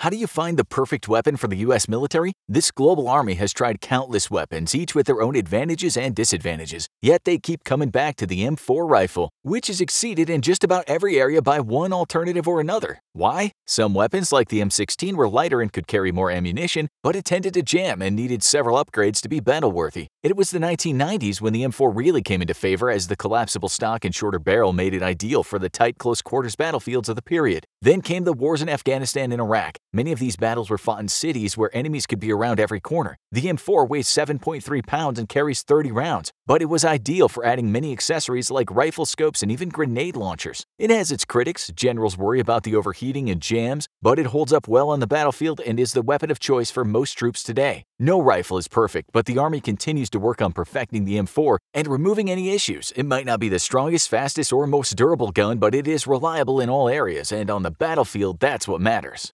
How do you find the perfect weapon for the U.S. military? This global army has tried countless weapons, each with their own advantages and disadvantages. Yet they keep coming back to the M4 rifle, which is exceeded in just about every area by one alternative or another. Why? Some weapons, like the M16, were lighter and could carry more ammunition, but it tended to jam and needed several upgrades to be battle-worthy. It was the 1990s when the M4 really came into favor as the collapsible stock and shorter barrel made it ideal for the tight close-quarters battlefields of the period. Then came the wars in Afghanistan and Iraq. Many of these battles were fought in cities where enemies could be around every corner. The M4 weighs 7.3 pounds and carries 30 rounds, but it was ideal for adding many accessories like rifle scopes and even grenade launchers. It has its critics, generals worry about the overheating and jams, but it holds up well on the battlefield and is the weapon of choice for most troops today. No rifle is perfect, but the Army continues to work on perfecting the M4 and removing any issues. It might not be the strongest, fastest, or most durable gun, but it is reliable in all areas, and on the battlefield, that's what matters.